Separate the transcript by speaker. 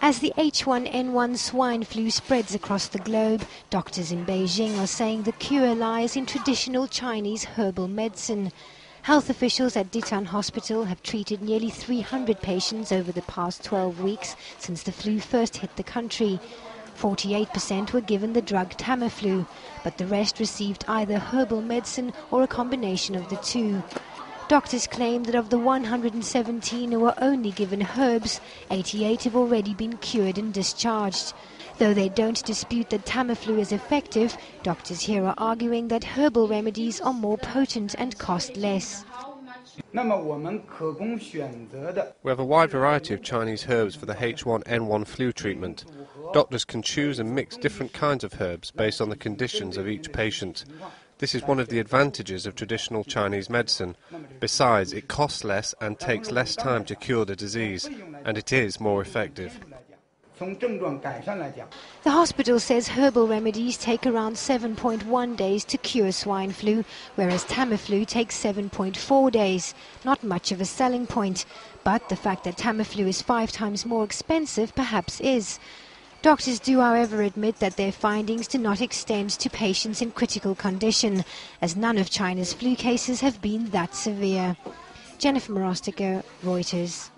Speaker 1: As the H1N1 swine flu spreads across the globe, doctors in Beijing are saying the cure lies in traditional Chinese herbal medicine. Health officials at Ditan Hospital have treated nearly 300 patients over the past 12 weeks since the flu first hit the country. 48% were given the drug Tamiflu, but the rest received either herbal medicine or a combination of the two. Doctors claim that of the 117 who were only given herbs, 88 have already been cured and discharged. Though they don't dispute that Tamiflu is effective, doctors here are arguing that herbal remedies are more potent and cost less.
Speaker 2: We
Speaker 3: have a wide variety of Chinese herbs for the H1N1 flu treatment. Doctors can choose and mix different kinds of herbs based on the conditions of each patient. This is one of the advantages of traditional Chinese medicine. Besides, it costs less and takes less time to cure the disease, and it is more effective.
Speaker 1: The hospital says herbal remedies take around 7.1 days to cure swine flu, whereas Tamiflu takes 7.4 days. Not much of a selling point, but the fact that Tamiflu is five times more expensive perhaps is. Doctors do, however, admit that their findings do not extend to patients in critical condition, as none of China's flu cases have been that severe. Jennifer Morostico, Reuters.